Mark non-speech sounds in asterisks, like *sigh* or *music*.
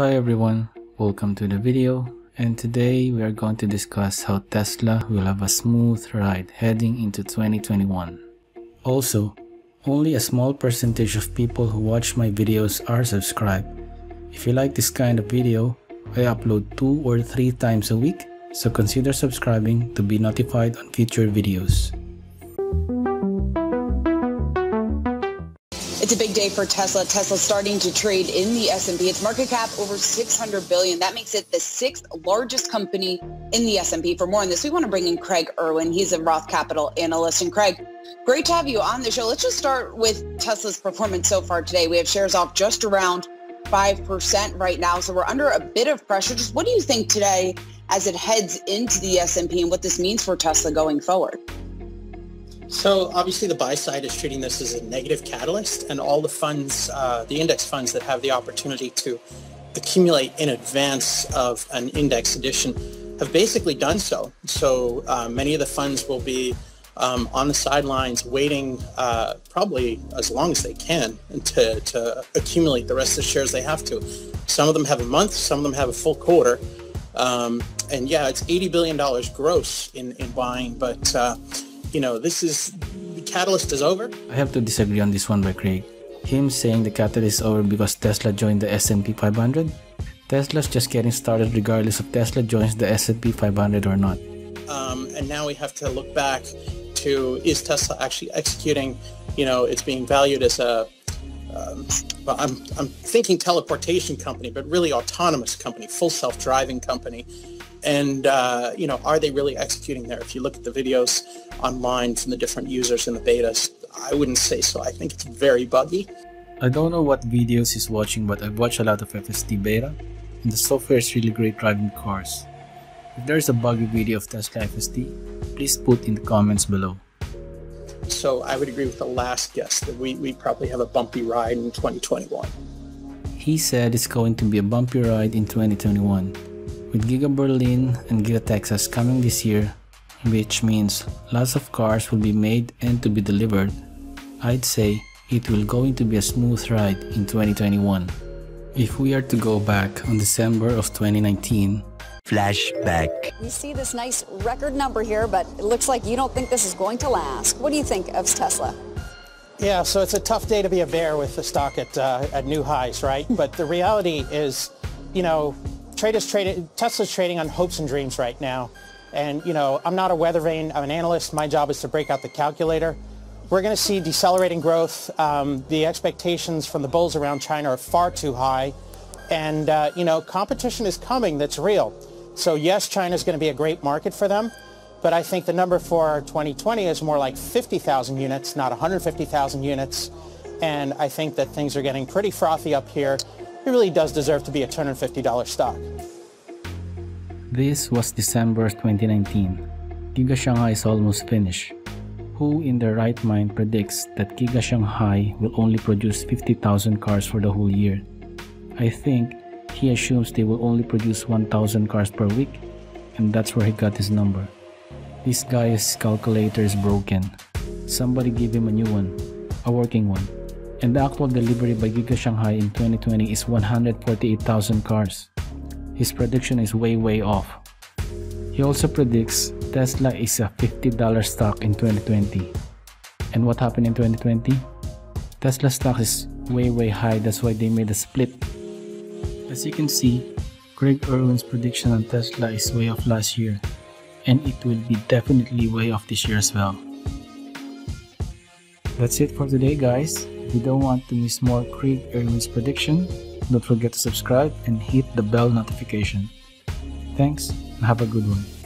Hi everyone, welcome to the video and today we are going to discuss how Tesla will have a smooth ride heading into 2021. Also, only a small percentage of people who watch my videos are subscribed. If you like this kind of video, I upload 2 or 3 times a week, so consider subscribing to be notified on future videos. It's a big day for Tesla. Tesla starting to trade in the S&P. Its market cap over 600 billion. That makes it the sixth largest company in the S&P. For more on this, we want to bring in Craig Irwin. He's a Roth Capital analyst. And Craig, Great to have you on the show. Let's just start with Tesla's performance so far today. We have shares off just around 5% right now. So we're under a bit of pressure. Just what do you think today as it heads into the S&P and what this means for Tesla going forward? So obviously the buy side is treating this as a negative catalyst and all the funds, uh, the index funds that have the opportunity to accumulate in advance of an index addition have basically done so. So uh, many of the funds will be um, on the sidelines waiting uh, probably as long as they can to, to accumulate the rest of the shares they have to. Some of them have a month, some of them have a full quarter. Um, and yeah, it's $80 billion gross in, in buying, but uh, you know, this is, the catalyst is over. I have to disagree on this one by Craig. Him saying the catalyst is over because Tesla joined the S&P 500? Tesla's just getting started regardless if Tesla joins the S&P 500 or not. Um, and now we have to look back to is Tesla actually executing? You know, it's being valued as a um, I'm, I'm thinking teleportation company, but really autonomous company, full self-driving company. And, uh, you know, are they really executing there? If you look at the videos online from the different users in the betas, I wouldn't say so. I think it's very buggy. I don't know what videos he's watching, but I've watched a lot of FSD beta, and the software is really great driving cars. If there's a buggy video of Tesla FSD, please put in the comments below. So I would agree with the last guest that we, we probably have a bumpy ride in 2021. He said it's going to be a bumpy ride in 2021, with Giga Berlin and Giga Texas coming this year, which means lots of cars will be made and to be delivered. I'd say it will going to be a smooth ride in 2021. If we are to go back on December of 2019, Flashback. You see this nice record number here, but it looks like you don't think this is going to last. What do you think of Tesla? Yeah, so it's a tough day to be a bear with the stock at, uh, at new highs, right? *laughs* but the reality is, you know, traders traded, Tesla's trading on hopes and dreams right now. And, you know, I'm not a weather vane. I'm an analyst. My job is to break out the calculator. We're going to see decelerating growth. Um, the expectations from the bulls around China are far too high. And, uh, you know, competition is coming that's real. So yes, China is going to be a great market for them, but I think the number for 2020 is more like 50,000 units, not 150,000 units. And I think that things are getting pretty frothy up here. It really does deserve to be a $250 stock. This was December 2019. Giga Shanghai is almost finished. Who in their right mind predicts that Giga Shanghai will only produce 50,000 cars for the whole year? I think he assumes they will only produce 1000 cars per week, and that's where he got his number. This guy's calculator is broken. Somebody give him a new one, a working one. And the actual delivery by Giga Shanghai in 2020 is 148,000 cars. His prediction is way way off. He also predicts Tesla is a $50 stock in 2020. And what happened in 2020? Tesla stock is way way high, that's why they made a split as you can see, Craig Irwin's prediction on Tesla is way off last year, and it will be definitely way off this year as well. That's it for today guys. If you don't want to miss more Craig Irwin's prediction, don't forget to subscribe and hit the bell notification. Thanks and have a good one.